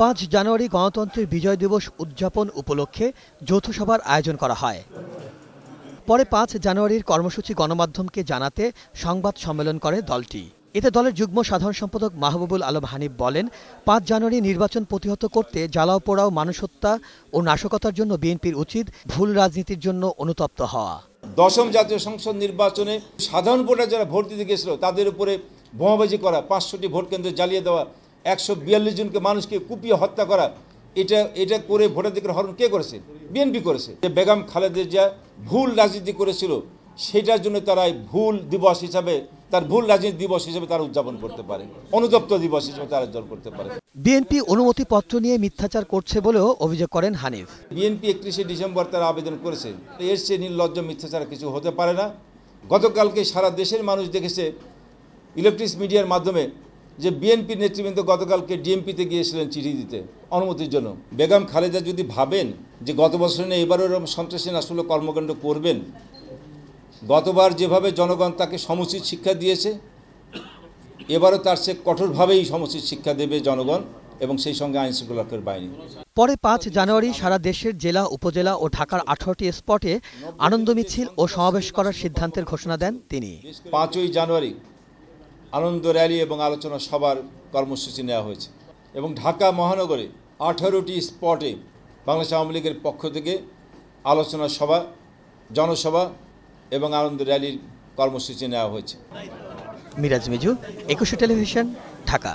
পাঁচ জানুয়ারি গণতন্ত্রের বিজয় দিবস উদযাপন উপলক্ষে যৌথ সভার আয়োজন করা হয়। পরে পাঁচ জানুয়ারির কর্মসূচি গণমাধ্যমকে জানাতে সংবাদ সম্মেলন করে দলটি। এতে দলের যুগ্ম সাধারণ সম্পাদক মাহবুবুল আলম হানিফ বলেন, পাঁচ জানুয়ারি নির্বাচন প্রতিহত করতে জ্বালাও পোড়াও মানুষ হত্যা ও নাশকতার জন্য বিএনপির উচিত ভুল রাজনীতির জন্য অনুতপ্ত হওয়া। দশম জাতীয় সংসদ নির্বাচনে সাধারণ ভোটার যারা ভোট দিতে গেছিল তাদের উপরে বোমাবাজি করা, পাঁচশোটি ভোট কেন্দ্র জ্বালিয়ে দেওয়া একশো বিয়াল্লিশ জনকে মানুষকে কুপিয়ে হত্যা করা এটা এটা করে ভোটাধিকার হরণ কে করেছে? বিএনপি করেছে। যে বেগম খালেদের যা ভুল রাজনীতি করেছিল সেটার জন্য তারা ভুল দিবস হিসাবে তার ভুল রাজনীতি দিবস হিসেবে তারা উদযাপন করতে পারে। অনুদপ্ত দিবস হিসেবে তারা উদযাপন করতে পারে। বিএনপি অনুমতিপত্র নিয়ে মিথ্যাচার করছে বলেও অভিযোগ করেন হানিফ। বিএনপি একত্রিশে ডিসেম্বর তারা আবেদন করেছে এর চেয়ে নির্লজ্জ মিথ্যাচার কিছু হতে পারে না। গতকালকে সারা দেশের মানুষ দেখেছে ইলেকট্রিক্স মিডিয়ার মাধ্যমে যে বিএনপি নেতৃবৃন্দ গতকালকে ডিএমপিতে গিয়েছিলেন চিঠি দিতে অনুমতির জন্য। বেগম খালেদা যদি ভাবেন যে গত বছর নিয়ে এবারও এরকম সন্ত্রাসী আসলে কর্মকাণ্ড করবেন গতবার যেভাবে জনগণ তাকে সমুচিত শিক্ষা দিয়েছে এবারও তার সে কঠোরভাবেই সমুচিত শিক্ষা দেবে জনগণ এবং সেই সঙ্গে আইন শৃঙ্খলাকের বাহিনী। পরে পাঁচ জানুয়ারি সারা দেশের জেলা উপজেলা ও ঢাকার আঠারোটি স্পটে আনন্দ মিছিল ও সমাবেশ করার সিদ্ধান্তের ঘোষণা দেন তিনি। পাঁচই জানুয়ারি আনন্দ র্যালি এবং আলোচনা সভার কর্মসূচি নেওয়া হয়েছে। এবং ঢাকা মহানগরে আঠারোটি স্পটে বাংলাদেশ আওয়ামী লীগের পক্ষ থেকে আলোচনা সভা, জনসভা এবং আনন্দ র্যালির কর্মসূচি নেওয়া হয়েছে। মিরাজ মিজু, একুশে টেলিভিশন, ঢাকা।